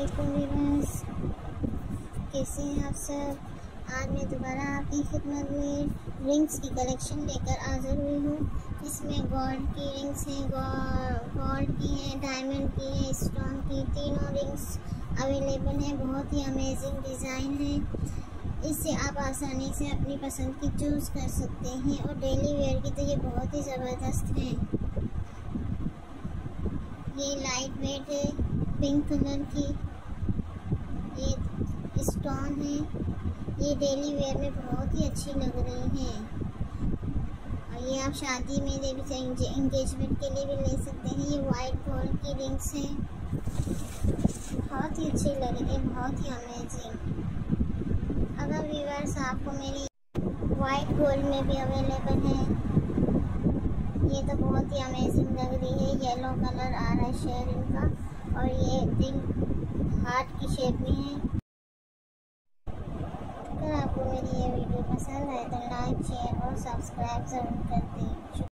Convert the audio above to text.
कैसे हैं आप सब? आज मैं दोबारा आपकी खिदमत में रिंग्स की कलेक्शन लेकर हाजिर हुई हूँ। इसमें गोल्ड की रिंग्स हैं गोल्ड की हैं डायमंड की हैं स्टोन की तीनों रिंग्स अवेलेबल हैं। बहुत ही अमेजिंग डिज़ाइन है। इससे आप आसानी से अपनी पसंद की चूज़ कर सकते हैं और डेली वेयर की तो ये बहुत ही ज़बरदस्त है। ये लाइट वेट है पिंक कलर की। ये स्टोन है। ये डेली वेयर में बहुत ही अच्छी लग रही हैं। और ये आप शादी में इंगेजमेंट के लिए भी ले सकते हैं। ये वाइट गोल्ड की रिंग्स हैं। बहुत ही अच्छी लग रही है, बहुत ही अमेजिंग अगर व्यूवर्स आपको मेरी वाइट गोल्ड में भी अवेलेबल है, ये तो बहुत ही अमेजिंग लग रही है। येलो कलर आ रहा है शेयर इनका। और ये दिल हार्ट की शेप में है। अगर आपको मेरी ये वीडियो पसंद आए तो लाइक शेयर और सब्सक्राइब ज़रूर कर दें